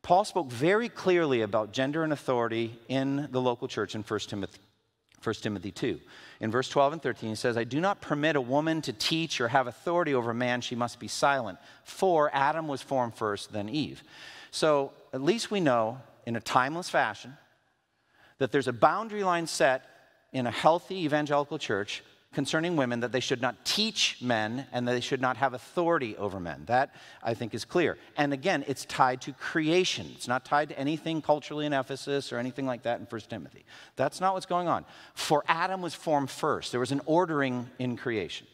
Paul spoke very clearly about gender and authority in the local church in 1 Timothy, 1 Timothy 2. In verse 12 and 13, he says, I do not permit a woman to teach or have authority over a man, she must be silent. For Adam was formed first, then Eve. So at least we know, in a timeless fashion, that there's a boundary line set in a healthy evangelical church concerning women that they should not teach men and that they should not have authority over men. That, I think, is clear. And again, it's tied to creation. It's not tied to anything culturally in Ephesus or anything like that in 1 Timothy. That's not what's going on. For Adam was formed first, there was an ordering in creation.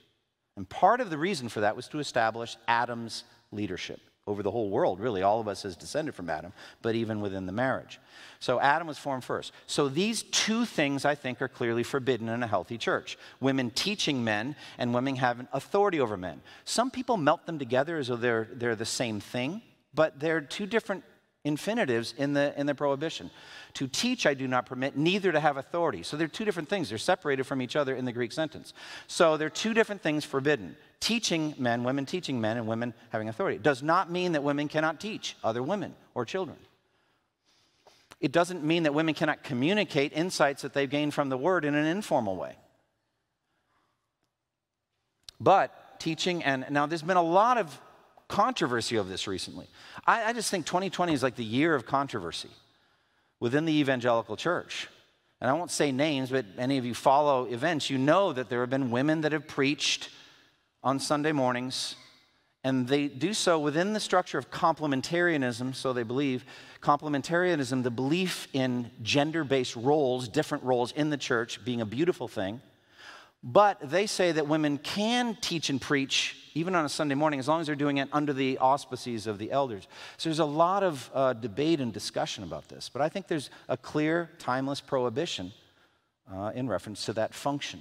And part of the reason for that was to establish Adam's leadership over the whole world, really. All of us has descended from Adam, but even within the marriage. So Adam was formed first. So these two things, I think, are clearly forbidden in a healthy church women teaching men and women having authority over men. Some people melt them together as though they're, they're the same thing, but they're two different infinitives in the, in the prohibition. To teach, I do not permit, neither to have authority. So they're two different things. They're separated from each other in the Greek sentence. So they're two different things forbidden. Teaching men, women teaching men, and women having authority. It does not mean that women cannot teach other women or children. It doesn't mean that women cannot communicate insights that they've gained from the word in an informal way. But teaching, and now there's been a lot of controversy of this recently. I, I just think 2020 is like the year of controversy within the evangelical church. And I won't say names, but any of you follow events, you know that there have been women that have preached on Sunday mornings, and they do so within the structure of complementarianism, so they believe. Complementarianism, the belief in gender based roles, different roles in the church, being a beautiful thing. But they say that women can teach and preach even on a Sunday morning as long as they're doing it under the auspices of the elders. So there's a lot of uh, debate and discussion about this. But I think there's a clear, timeless prohibition uh, in reference to that function.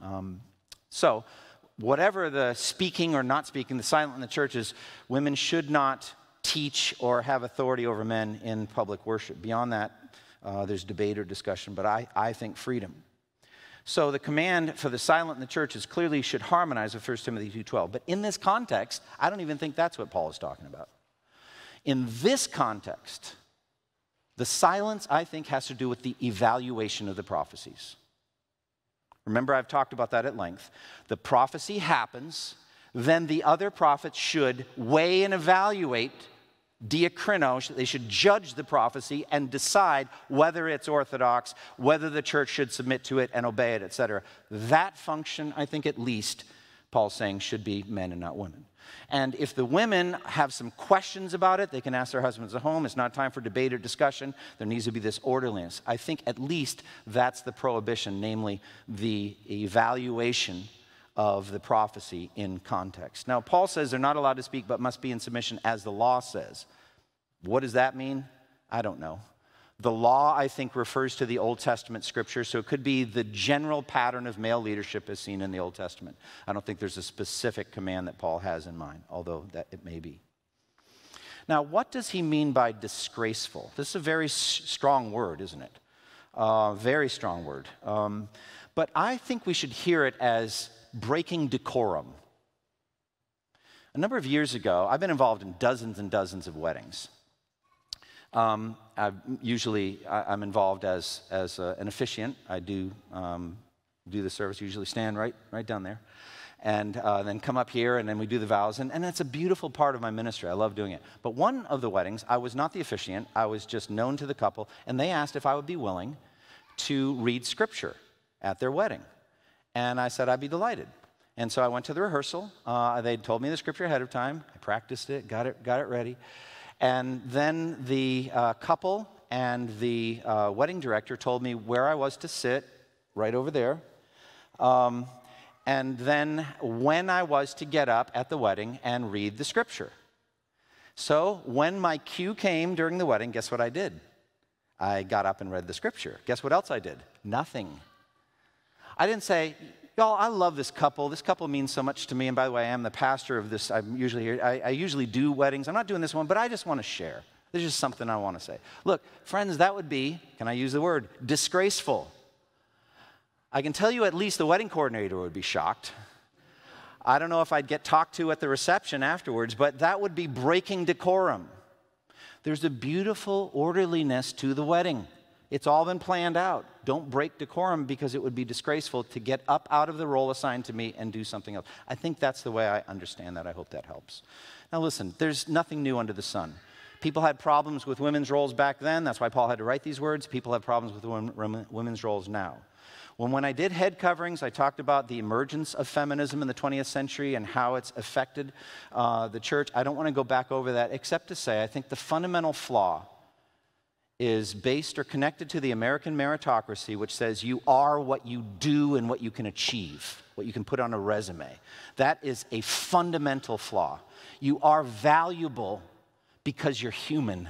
Um, so, whatever the speaking or not speaking, the silent in the church is women should not teach or have authority over men in public worship. Beyond that, uh, there's debate or discussion, but I, I think freedom. So the command for the silent in the church is clearly should harmonize with 1 Timothy 2:12. But in this context, I don't even think that's what Paul is talking about. In this context, the silence I think has to do with the evaluation of the prophecies. Remember I've talked about that at length. The prophecy happens, then the other prophets should weigh and evaluate diakrino, they should judge the prophecy and decide whether it's orthodox, whether the church should submit to it and obey it, etc. That function, I think at least, Paul's saying, should be men and not women. And if the women have some questions about it, they can ask their husbands at home. It's not time for debate or discussion. There needs to be this orderliness. I think at least that's the prohibition, namely the evaluation of the prophecy in context. Now, Paul says they're not allowed to speak but must be in submission as the law says. What does that mean? I don't know. The law, I think, refers to the Old Testament scripture, so it could be the general pattern of male leadership as seen in the Old Testament. I don't think there's a specific command that Paul has in mind, although that it may be. Now, what does he mean by disgraceful? This is a very strong word, isn't it? Uh, very strong word. Um, but I think we should hear it as breaking decorum. A number of years ago, I've been involved in dozens and dozens of weddings. Um, I usually, I, am involved as, as an officiant. I do um, do the service, usually stand right, right down there, and uh, then come up here, and then we do the vows. And, and it's a beautiful part of my ministry. I love doing it. But one of the weddings, I was not the officiant, I was just known to the couple, and they asked if I would be willing to read scripture at their wedding. And I said I'd be delighted. And so I went to the rehearsal. Uh, they'd told me the scripture ahead of time. I practiced it, got it, got it ready. And then the uh, couple and the uh, wedding director told me where I was to sit, right over there. Um, and then when I was to get up at the wedding and read the scripture. So when my cue came during the wedding, guess what I did? I got up and read the scripture. Guess what else I did? Nothing. I didn't say, y'all, I love this couple. This couple means so much to me. And by the way, I am the pastor of this. I'm usually here. I, I usually do weddings. I'm not doing this one, but I just want to share. There's just something I want to say. Look, friends, that would be, can I use the word, disgraceful. I can tell you at least the wedding coordinator would be shocked. I don't know if I'd get talked to at the reception afterwards, but that would be breaking decorum. There's a beautiful orderliness to the wedding. It's all been planned out. Don't break decorum because it would be disgraceful to get up out of the role assigned to me and do something else. I think that's the way I understand that. I hope that helps. Now, listen, there's nothing new under the sun. People had problems with women's roles back then. That's why Paul had to write these words. People have problems with women's roles now. When, when I did head coverings, I talked about the emergence of feminism in the 20th century and how it's affected uh, the church. I don't want to go back over that, except to say I think the fundamental flaw is based or connected to the American meritocracy, which says you are what you do and what you can achieve, what you can put on a resume. That is a fundamental flaw. You are valuable because you're human.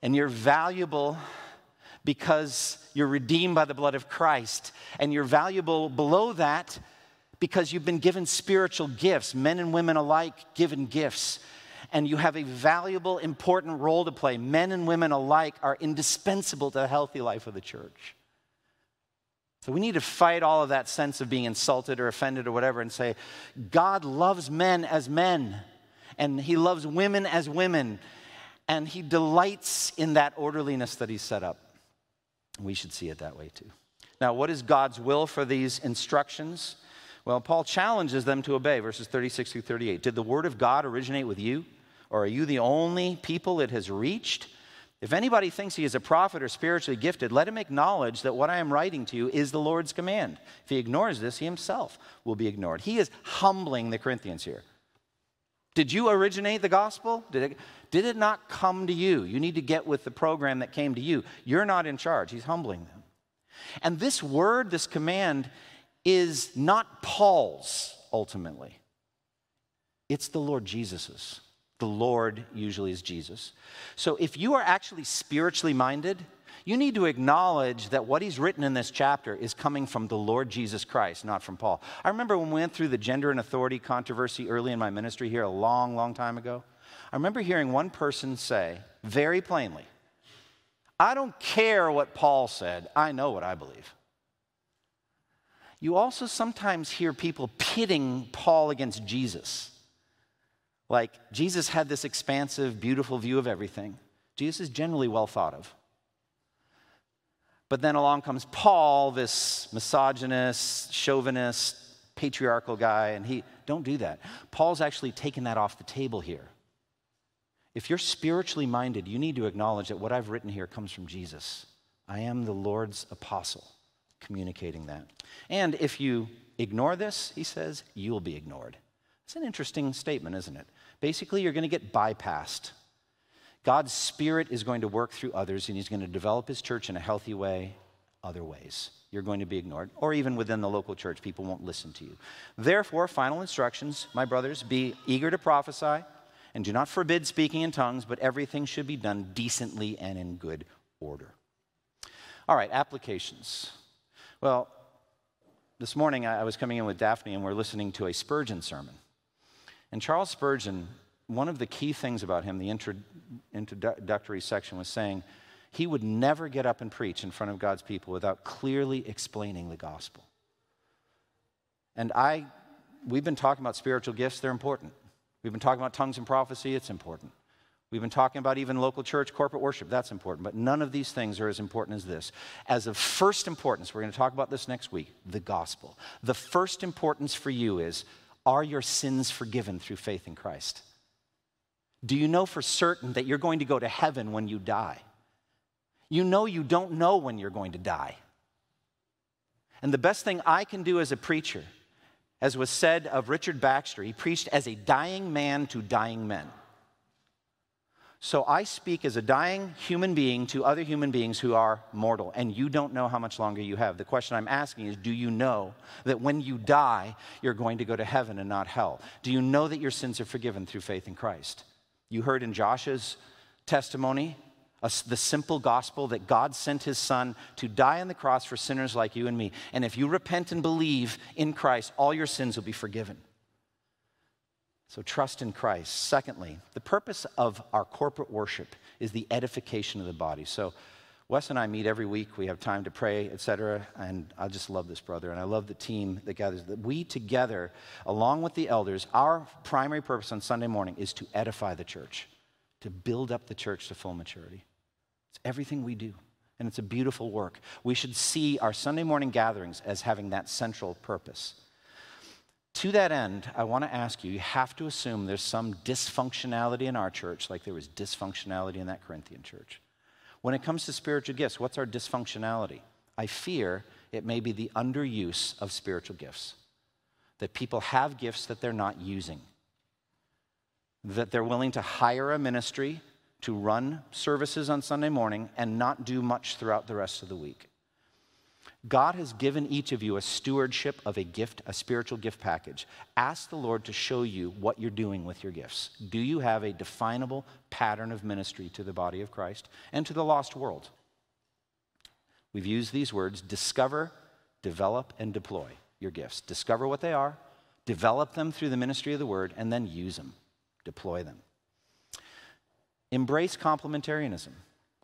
And you're valuable because you're redeemed by the blood of Christ. And you're valuable below that because you've been given spiritual gifts, men and women alike given gifts. And you have a valuable, important role to play. Men and women alike are indispensable to the healthy life of the church. So we need to fight all of that sense of being insulted or offended or whatever and say, God loves men as men, and He loves women as women, and He delights in that orderliness that He's set up. We should see it that way too. Now, what is God's will for these instructions? Well, Paul challenges them to obey, verses 36 through 38. Did the word of God originate with you? Or are you the only people it has reached? If anybody thinks he is a prophet or spiritually gifted, let him acknowledge that what I am writing to you is the Lord's command. If he ignores this, he himself will be ignored. He is humbling the Corinthians here. Did you originate the gospel? Did it, did it not come to you? You need to get with the program that came to you. You're not in charge. He's humbling them. And this word, this command, is not Paul's ultimately, it's the Lord Jesus's. The Lord usually is Jesus. So if you are actually spiritually minded, you need to acknowledge that what he's written in this chapter is coming from the Lord Jesus Christ, not from Paul. I remember when we went through the gender and authority controversy early in my ministry here a long, long time ago. I remember hearing one person say very plainly, I don't care what Paul said, I know what I believe. You also sometimes hear people pitting Paul against Jesus. Like, Jesus had this expansive, beautiful view of everything. Jesus is generally well thought of. But then along comes Paul, this misogynist, chauvinist, patriarchal guy, and he, don't do that. Paul's actually taken that off the table here. If you're spiritually minded, you need to acknowledge that what I've written here comes from Jesus. I am the Lord's apostle, communicating that. And if you ignore this, he says, you'll be ignored. It's an interesting statement, isn't it? Basically, you're going to get bypassed. God's Spirit is going to work through others, and He's going to develop His church in a healthy way, other ways. You're going to be ignored. Or even within the local church, people won't listen to you. Therefore, final instructions, my brothers, be eager to prophesy and do not forbid speaking in tongues, but everything should be done decently and in good order. All right, applications. Well, this morning I was coming in with Daphne and we're listening to a Spurgeon sermon. And Charles Spurgeon, one of the key things about him, the introductory section was saying he would never get up and preach in front of God's people without clearly explaining the gospel. And I, we've been talking about spiritual gifts, they're important. We've been talking about tongues and prophecy, it's important. We've been talking about even local church corporate worship, that's important. But none of these things are as important as this. As of first importance, we're going to talk about this next week the gospel. The first importance for you is are your sins forgiven through faith in Christ? Do you know for certain that you're going to go to heaven when you die? You know you don't know when you're going to die. And the best thing I can do as a preacher as was said of Richard Baxter, he preached as a dying man to dying men. So I speak as a dying human being to other human beings who are mortal, and you don't know how much longer you have. The question I'm asking is Do you know that when you die, you're going to go to heaven and not hell? Do you know that your sins are forgiven through faith in Christ? You heard in Josh's testimony the simple gospel that God sent his son to die on the cross for sinners like you and me. And if you repent and believe in Christ, all your sins will be forgiven. So trust in Christ. Secondly, the purpose of our corporate worship is the edification of the body. So Wes and I meet every week. We have time to pray, etc. And I just love this brother, and I love the team that gathers. That we together, along with the elders, our primary purpose on Sunday morning is to edify the church, to build up the church to full maturity. It's everything we do. And it's a beautiful work. We should see our Sunday morning gatherings as having that central purpose. To that end, I want to ask you you have to assume there's some dysfunctionality in our church, like there was dysfunctionality in that Corinthian church. When it comes to spiritual gifts, what's our dysfunctionality? I fear it may be the underuse of spiritual gifts. That people have gifts that they're not using. That they're willing to hire a ministry to run services on Sunday morning and not do much throughout the rest of the week. God has given each of you a stewardship of a gift, a spiritual gift package. Ask the Lord to show you what you're doing with your gifts. Do you have a definable pattern of ministry to the body of Christ and to the lost world? We've used these words discover, develop, and deploy your gifts. Discover what they are, develop them through the ministry of the word, and then use them, deploy them. Embrace complementarianism.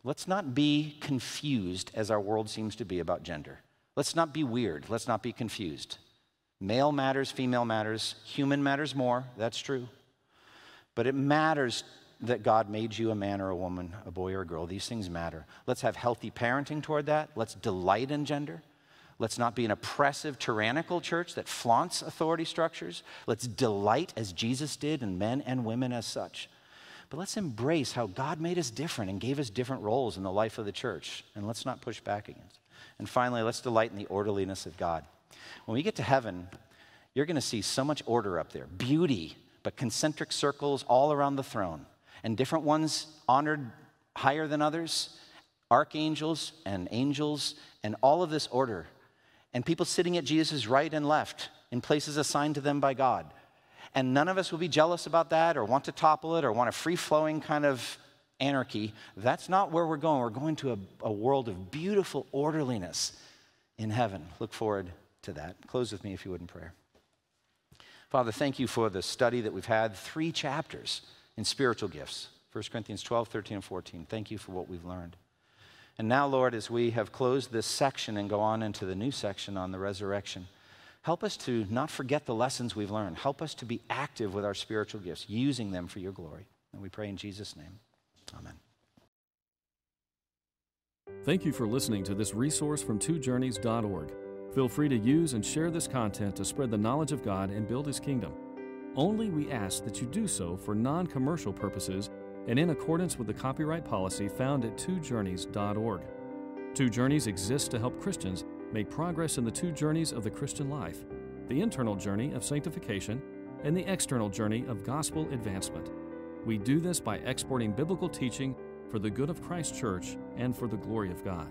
Let's not be confused as our world seems to be about gender. Let's not be weird. Let's not be confused. Male matters, female matters, human matters more. That's true. But it matters that God made you a man or a woman, a boy or a girl. These things matter. Let's have healthy parenting toward that. Let's delight in gender. Let's not be an oppressive, tyrannical church that flaunts authority structures. Let's delight as Jesus did in men and women as such. But let's embrace how God made us different and gave us different roles in the life of the church. And let's not push back against. And finally, let's delight in the orderliness of God. When we get to heaven, you're going to see so much order up there beauty, but concentric circles all around the throne, and different ones honored higher than others, archangels and angels, and all of this order. And people sitting at Jesus' right and left in places assigned to them by God. And none of us will be jealous about that or want to topple it or want a free flowing kind of anarchy. That's not where we're going. We're going to a, a world of beautiful orderliness in heaven. Look forward to that. Close with me if you would in prayer. Father, thank you for the study that we've had, three chapters in spiritual gifts 1 Corinthians 12, 13, and 14. Thank you for what we've learned. And now, Lord, as we have closed this section and go on into the new section on the resurrection, help us to not forget the lessons we've learned. Help us to be active with our spiritual gifts, using them for your glory. And we pray in Jesus' name. Amen.
Thank you for listening to this resource from twojourneys.org. Feel free to use and share this content to spread the knowledge of God and build His kingdom. Only we ask that you do so for non commercial purposes and in accordance with the copyright policy found at twojourneys.org. Two Journeys exists to help Christians make progress in the two journeys of the Christian life the internal journey of sanctification and the external journey of gospel advancement. We do this by exporting biblical teaching for the good of Christ's church and for the glory of God.